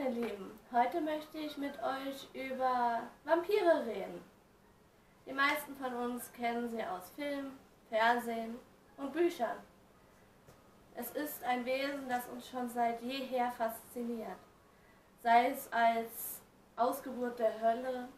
meine Lieben, heute möchte ich mit euch über Vampire reden. Die meisten von uns kennen sie aus Film, Fernsehen und Büchern. Es ist ein Wesen, das uns schon seit jeher fasziniert. Sei es als Ausgeburt der Hölle,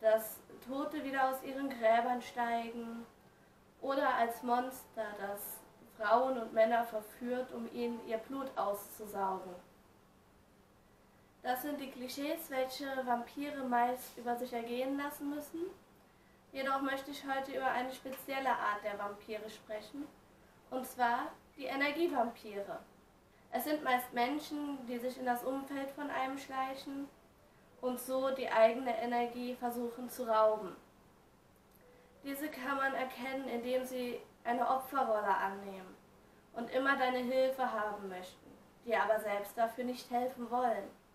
dass Tote wieder aus ihren Gräbern steigen oder als Monster, das Frauen und Männer verführt, um ihnen ihr Blut auszusaugen. Das sind die Klischees, welche Vampire meist über sich ergehen lassen müssen. Jedoch möchte ich heute über eine spezielle Art der Vampire sprechen, und zwar die Energievampire. Es sind meist Menschen, die sich in das Umfeld von einem schleichen und so die eigene Energie versuchen zu rauben. Diese kann man erkennen, indem sie eine Opferrolle annehmen und immer deine Hilfe haben möchten, dir aber selbst dafür nicht helfen wollen.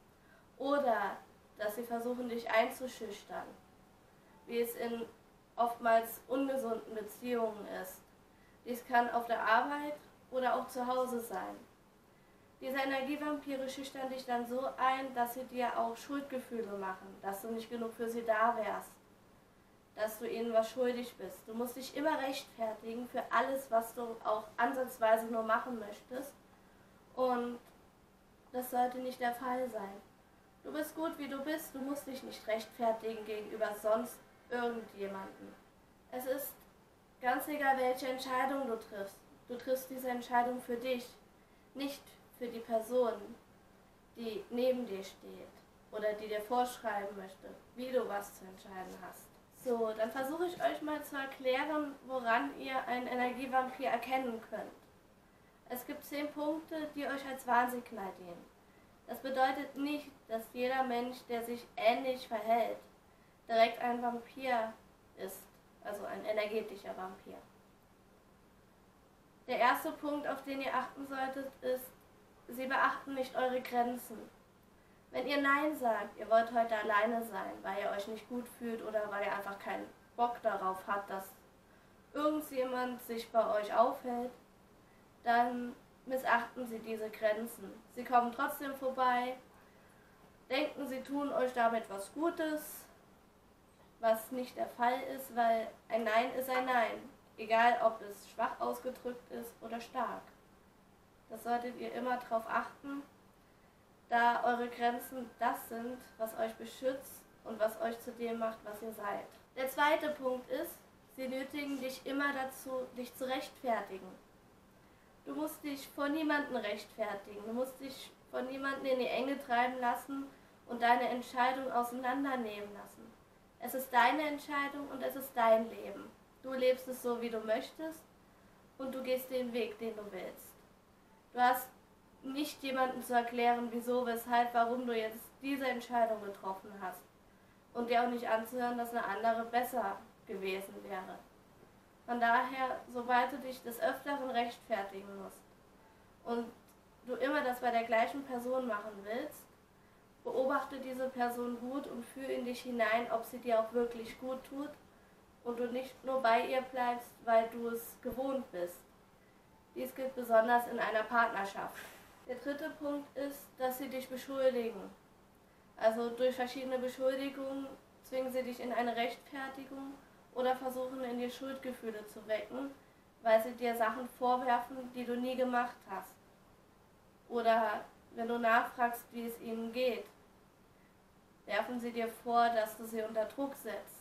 Oder dass sie versuchen, dich einzuschüchtern, wie es in oftmals ungesunden Beziehungen ist. Dies kann auf der Arbeit oder auch zu Hause sein. Diese Energievampire schüchtern dich dann so ein, dass sie dir auch Schuldgefühle machen, dass du nicht genug für sie da wärst, dass du ihnen was schuldig bist. Du musst dich immer rechtfertigen für alles, was du auch ansatzweise nur machen möchtest. Und das sollte nicht der Fall sein. Du bist gut, wie du bist. Du musst dich nicht rechtfertigen gegenüber sonst irgendjemanden. Es ist ganz egal, welche Entscheidung du triffst. Du triffst diese Entscheidung für dich, nicht für die Person, die neben dir steht oder die dir vorschreiben möchte, wie du was zu entscheiden hast. So, dann versuche ich euch mal zu erklären, woran ihr einen Energievampir erkennen könnt. Es gibt zehn Punkte, die euch als Warnsignal dienen. Das bedeutet nicht, dass jeder Mensch, der sich ähnlich verhält, direkt ein Vampir ist, also ein energetischer Vampir. Der erste Punkt, auf den ihr achten solltet, ist, sie beachten nicht eure Grenzen. Wenn ihr Nein sagt, ihr wollt heute alleine sein, weil ihr euch nicht gut fühlt oder weil ihr einfach keinen Bock darauf habt, dass irgendjemand sich bei euch aufhält, dann missachten sie diese Grenzen. Sie kommen trotzdem vorbei, denken, sie tun euch damit was Gutes, was nicht der Fall ist, weil ein Nein ist ein Nein, egal ob es schwach ausgedrückt ist oder stark. Das solltet ihr immer darauf achten, da eure Grenzen das sind, was euch beschützt und was euch zu dem macht, was ihr seid. Der zweite Punkt ist, sie nötigen dich immer dazu, dich zu rechtfertigen. Du musst dich vor niemandem rechtfertigen. Du musst dich von niemandem in die Enge treiben lassen und deine Entscheidung auseinandernehmen lassen. Es ist deine Entscheidung und es ist dein Leben. Du lebst es so, wie du möchtest und du gehst den Weg, den du willst. Du hast nicht jemandem zu erklären, wieso, weshalb, warum du jetzt diese Entscheidung getroffen hast. Und dir auch nicht anzuhören, dass eine andere besser gewesen wäre. Von daher, sobald du dich des Öfteren rechtfertigen musst und du immer das bei der gleichen Person machen willst, beobachte diese Person gut und fühle in dich hinein, ob sie dir auch wirklich gut tut und du nicht nur bei ihr bleibst, weil du es gewohnt bist. Dies gilt besonders in einer Partnerschaft. Der dritte Punkt ist, dass sie dich beschuldigen. Also durch verschiedene Beschuldigungen zwingen sie dich in eine Rechtfertigung oder versuchen in dir Schuldgefühle zu wecken, weil sie dir Sachen vorwerfen, die du nie gemacht hast. Oder wenn du nachfragst, wie es ihnen geht, werfen sie dir vor, dass du sie unter Druck setzt,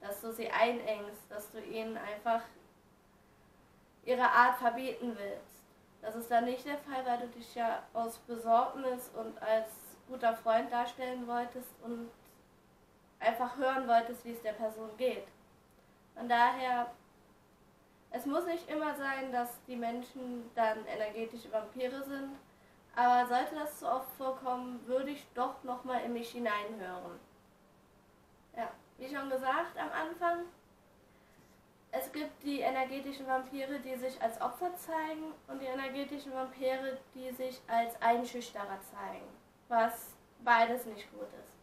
dass du sie einengst, dass du ihnen einfach ihre Art verbieten willst. Das ist dann nicht der Fall, weil du dich ja aus Besorgnis und als guter Freund darstellen wolltest und einfach hören wolltest, wie es der Person geht. Von daher, es muss nicht immer sein, dass die Menschen dann energetische Vampire sind, aber sollte das zu oft vorkommen, würde ich doch nochmal in mich hineinhören. Ja, wie schon gesagt am Anfang, es gibt die energetischen Vampire, die sich als Opfer zeigen und die energetischen Vampire, die sich als Einschüchterer zeigen, was beides nicht gut ist.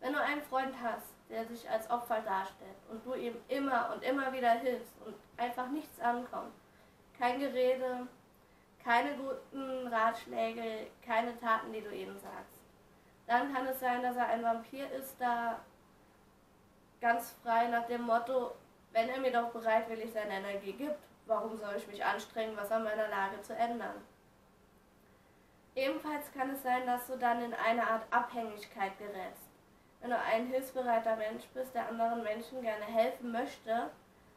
Wenn du einen Freund hast, der sich als Opfer darstellt und du ihm immer und immer wieder hilfst und einfach nichts ankommt. Kein Gerede, keine guten Ratschläge, keine Taten, die du ihm sagst. Dann kann es sein, dass er ein Vampir ist, da ganz frei nach dem Motto, wenn er mir doch bereitwillig seine Energie gibt, warum soll ich mich anstrengen, was an meiner Lage zu ändern? Ebenfalls kann es sein, dass du dann in eine Art Abhängigkeit gerätst. Wenn du ein hilfsbereiter Mensch bist, der anderen Menschen gerne helfen möchte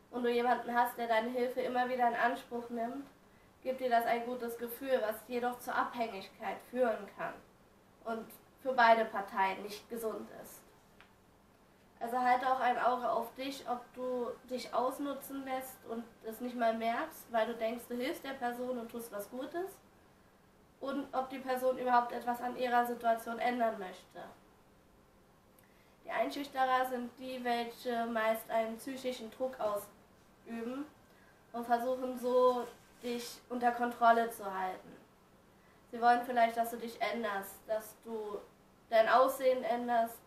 und du jemanden hast, der deine Hilfe immer wieder in Anspruch nimmt, gibt dir das ein gutes Gefühl, was jedoch zur Abhängigkeit führen kann und für beide Parteien nicht gesund ist. Also halte auch ein Auge auf dich, ob du dich ausnutzen lässt und es nicht mal merkst, weil du denkst, du hilfst der Person und tust was Gutes. Und ob die Person überhaupt etwas an ihrer Situation ändern möchte. Einschüchterer sind die, welche meist einen psychischen Druck ausüben und versuchen so, dich unter Kontrolle zu halten. Sie wollen vielleicht, dass du dich änderst, dass du dein Aussehen änderst,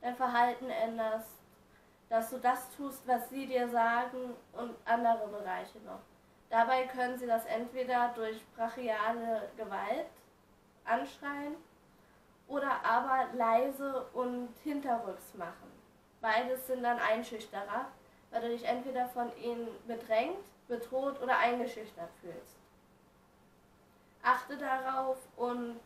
dein Verhalten änderst, dass du das tust, was sie dir sagen und andere Bereiche noch. Dabei können sie das entweder durch brachiale Gewalt anschreien oder aber leise und hinterrücks machen. Beides sind dann Einschüchterer, weil du dich entweder von ihnen bedrängt, bedroht oder eingeschüchtert fühlst. Achte darauf und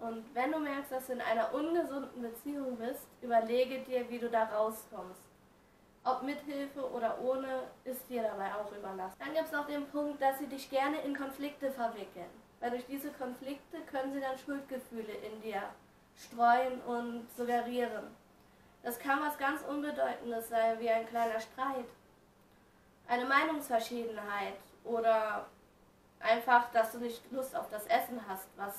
und wenn du merkst, dass du in einer ungesunden Beziehung bist, überlege dir, wie du da rauskommst. Ob mit Hilfe oder ohne, ist dir dabei auch überlassen. Dann gibt es noch den Punkt, dass sie dich gerne in Konflikte verwickeln. Weil durch diese Konflikte können sie dann Schuldgefühle in dir streuen und suggerieren. Das kann was ganz Unbedeutendes sein, wie ein kleiner Streit, eine Meinungsverschiedenheit oder einfach, dass du nicht Lust auf das Essen hast, was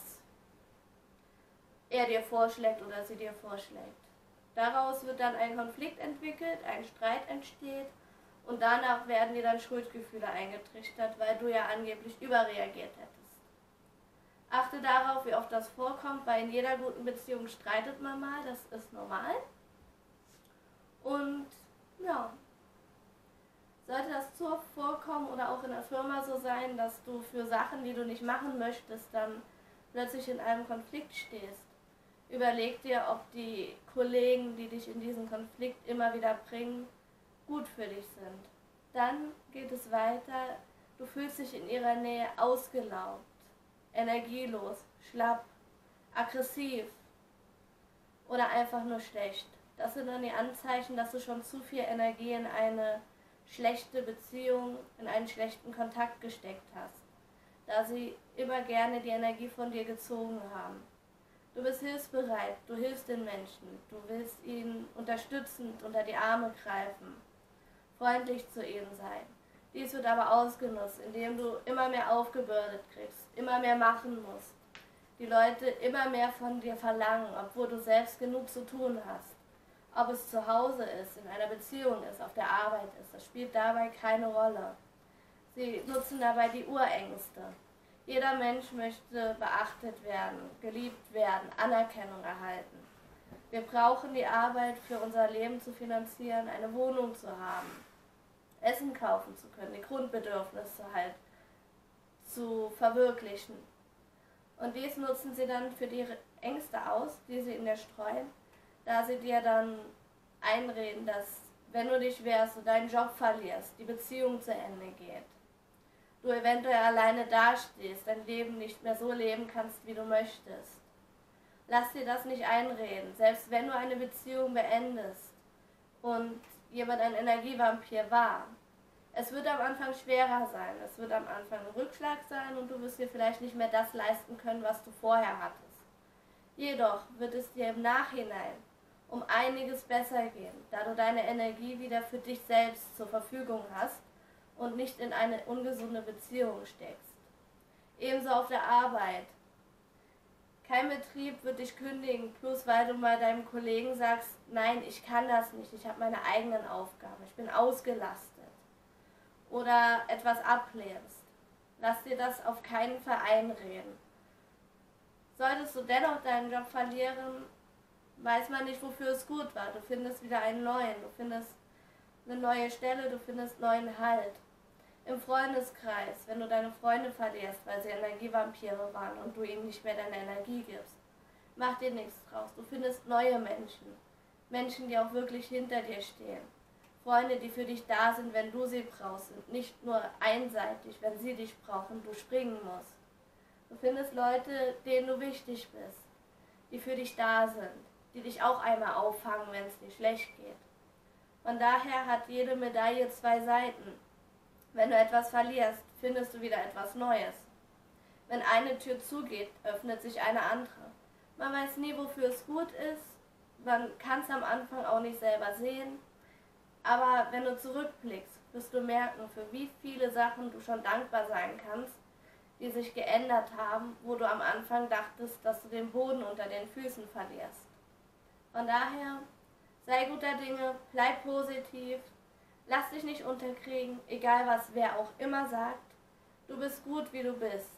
er dir vorschlägt oder sie dir vorschlägt. Daraus wird dann ein Konflikt entwickelt, ein Streit entsteht und danach werden dir dann Schuldgefühle eingetrichtert, weil du ja angeblich überreagiert hättest. Achte darauf, wie oft das vorkommt, weil in jeder guten Beziehung streitet man mal, das ist normal. Und ja, sollte das zu oft vorkommen oder auch in der Firma so sein, dass du für Sachen, die du nicht machen möchtest, dann plötzlich in einem Konflikt stehst, Überleg dir, ob die Kollegen, die dich in diesen Konflikt immer wieder bringen, gut für dich sind. Dann geht es weiter. Du fühlst dich in ihrer Nähe ausgelaugt, energielos, schlapp, aggressiv oder einfach nur schlecht. Das sind dann die Anzeichen, dass du schon zu viel Energie in eine schlechte Beziehung, in einen schlechten Kontakt gesteckt hast, da sie immer gerne die Energie von dir gezogen haben. Du bist hilfsbereit, du hilfst den Menschen, du willst ihnen unterstützend unter die Arme greifen, freundlich zu ihnen sein. Dies wird aber ausgenutzt, indem du immer mehr aufgebürdet kriegst, immer mehr machen musst, die Leute immer mehr von dir verlangen, obwohl du selbst genug zu tun hast. Ob es zu Hause ist, in einer Beziehung ist, auf der Arbeit ist, das spielt dabei keine Rolle. Sie nutzen dabei die Urängste. Jeder Mensch möchte beachtet werden, geliebt werden, Anerkennung erhalten. Wir brauchen die Arbeit für unser Leben zu finanzieren, eine Wohnung zu haben, Essen kaufen zu können, die Grundbedürfnisse halt zu verwirklichen. Und dies nutzen sie dann für die Ängste aus, die sie in dir streuen, da sie dir dann einreden, dass wenn du dich wehrst und deinen Job verlierst, die Beziehung zu Ende geht du eventuell alleine dastehst, dein Leben nicht mehr so leben kannst, wie du möchtest. Lass dir das nicht einreden, selbst wenn du eine Beziehung beendest und jemand ein Energievampir war. Es wird am Anfang schwerer sein, es wird am Anfang ein Rückschlag sein und du wirst dir vielleicht nicht mehr das leisten können, was du vorher hattest. Jedoch wird es dir im Nachhinein um einiges besser gehen, da du deine Energie wieder für dich selbst zur Verfügung hast und nicht in eine ungesunde Beziehung steckst. Ebenso auf der Arbeit. Kein Betrieb wird dich kündigen, bloß weil du mal deinem Kollegen sagst, nein, ich kann das nicht, ich habe meine eigenen Aufgaben, ich bin ausgelastet. Oder etwas ablehnst. Lass dir das auf keinen Fall einreden. Solltest du dennoch deinen Job verlieren, weiß man nicht, wofür es gut war. Du findest wieder einen neuen, du findest eine neue Stelle, du findest neuen Halt im Freundeskreis, wenn du deine Freunde verlierst, weil sie Energievampire waren und du ihnen nicht mehr deine Energie gibst. Mach dir nichts draus. Du findest neue Menschen. Menschen, die auch wirklich hinter dir stehen. Freunde, die für dich da sind, wenn du sie brauchst und nicht nur einseitig, wenn sie dich brauchen, du springen musst. Du findest Leute, denen du wichtig bist, die für dich da sind, die dich auch einmal auffangen, wenn es dir schlecht geht. Von daher hat jede Medaille zwei Seiten. Wenn du etwas verlierst, findest du wieder etwas Neues. Wenn eine Tür zugeht, öffnet sich eine andere. Man weiß nie, wofür es gut ist. Man kann es am Anfang auch nicht selber sehen. Aber wenn du zurückblickst, wirst du merken, für wie viele Sachen du schon dankbar sein kannst, die sich geändert haben, wo du am Anfang dachtest, dass du den Boden unter den Füßen verlierst. Von daher, sei guter Dinge, bleib positiv, lass dich nicht unterkriegen, egal was wer auch immer sagt. Du bist gut, wie du bist.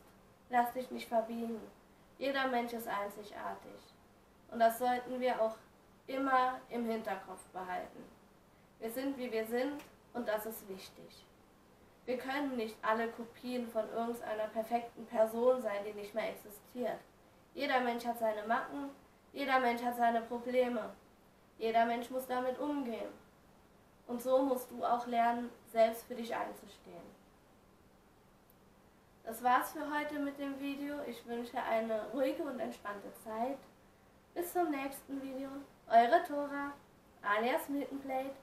Lass dich nicht verbiegen. Jeder Mensch ist einzigartig. Und das sollten wir auch immer im Hinterkopf behalten. Wir sind, wie wir sind, und das ist wichtig. Wir können nicht alle Kopien von irgendeiner perfekten Person sein, die nicht mehr existiert. Jeder Mensch hat seine Macken, jeder Mensch hat seine Probleme. Jeder Mensch muss damit umgehen. Und so musst du auch lernen, selbst für dich einzustehen. Das war's für heute mit dem Video. Ich wünsche eine ruhige und entspannte Zeit. Bis zum nächsten Video. Eure Tora, alias Miltonplate.